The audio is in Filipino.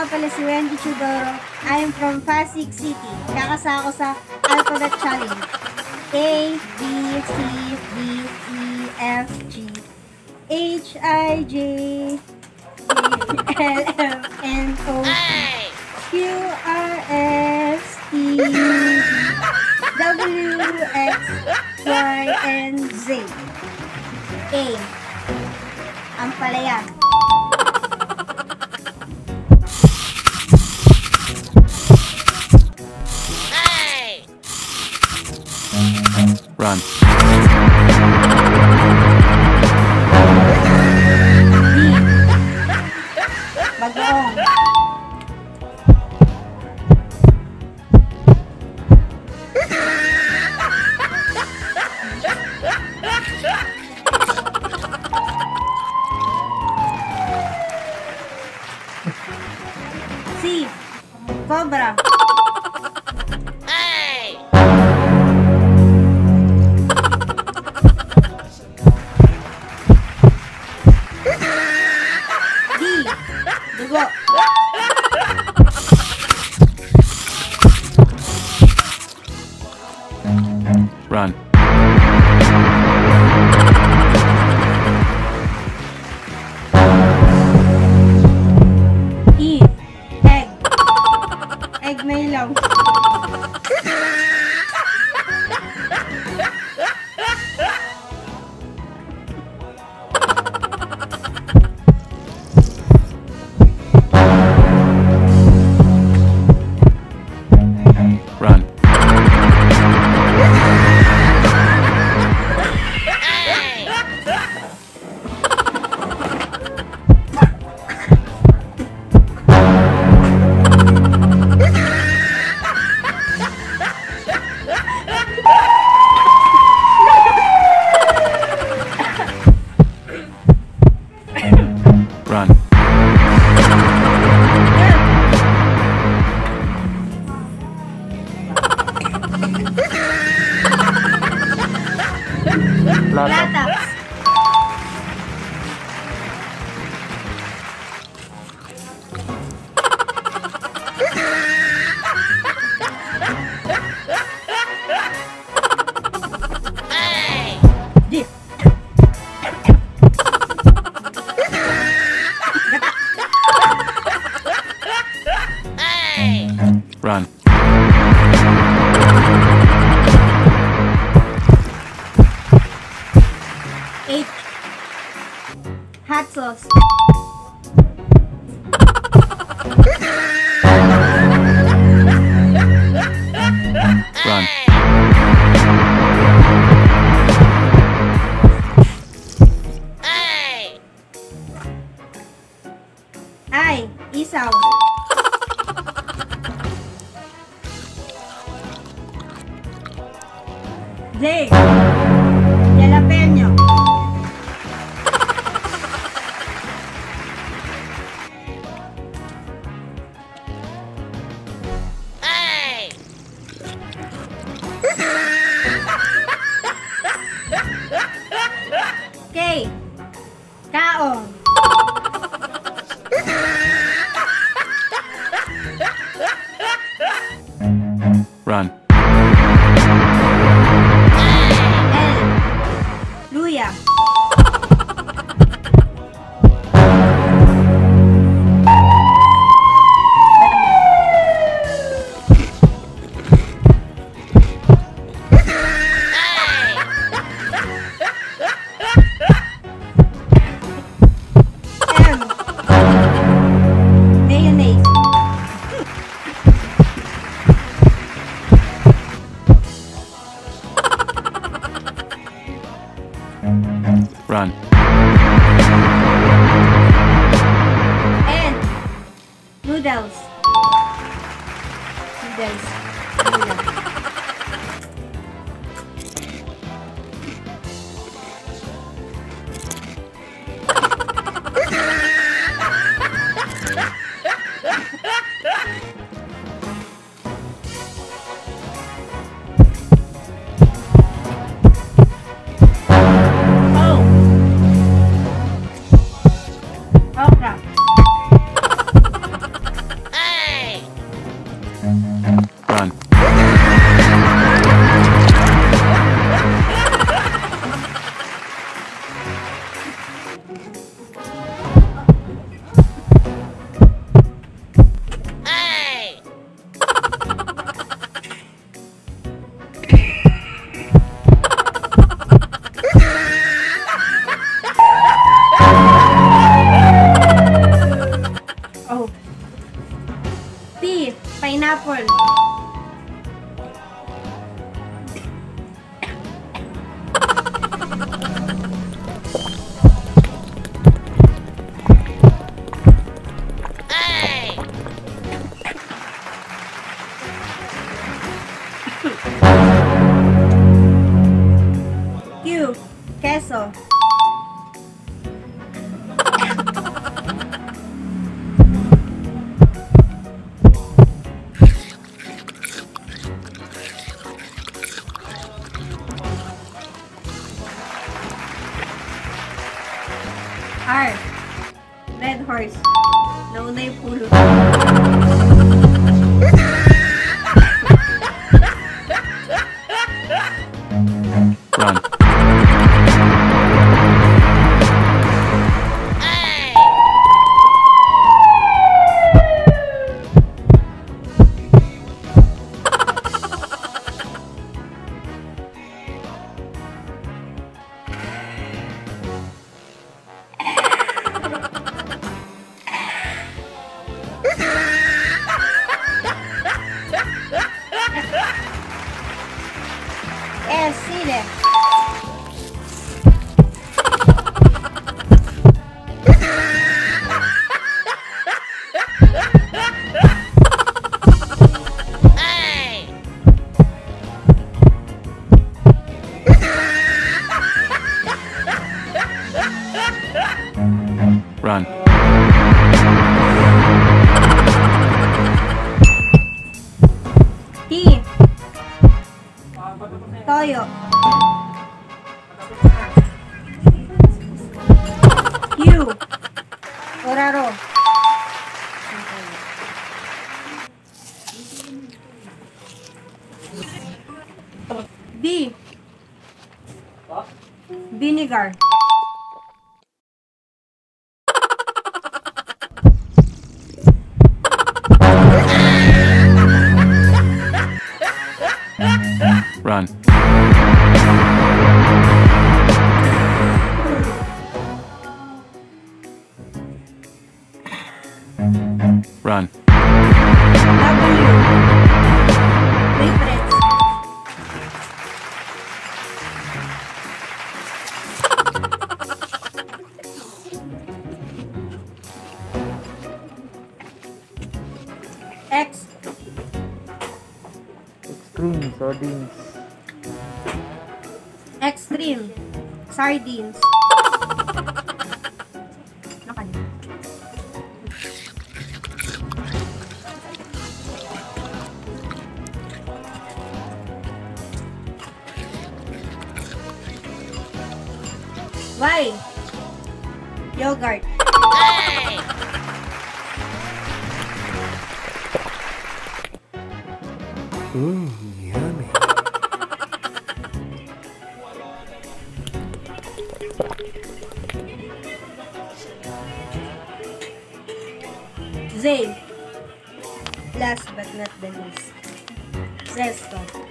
Nga pala si Wendy Chudoro. I am from Pasig City. Kakasa ako sa Alphabet Challenge. A, B, C, D, E, F, G, H, I, J, K, L, M, N, O, Q, R, S, T, W, X, Y, and Z. A. Ang palayan. C. Cobra. Hot sauce. Run. Ay, isaw. J. Run. N. Noodles. Noodles. Noodles. B. Vinegar. Sardines. Extreme. Sardines. Nakalimutan. Y. Yogurt. Ooh, yummy. Z. Last but not the least. Zesto.